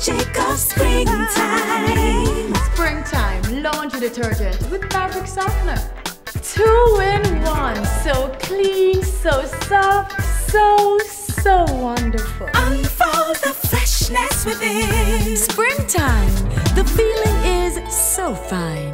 magic of springtime. Springtime laundry detergent with fabric softener. Two in one. So clean, so soft, so, so wonderful. Unfold the freshness within. Springtime. The feeling is so fine.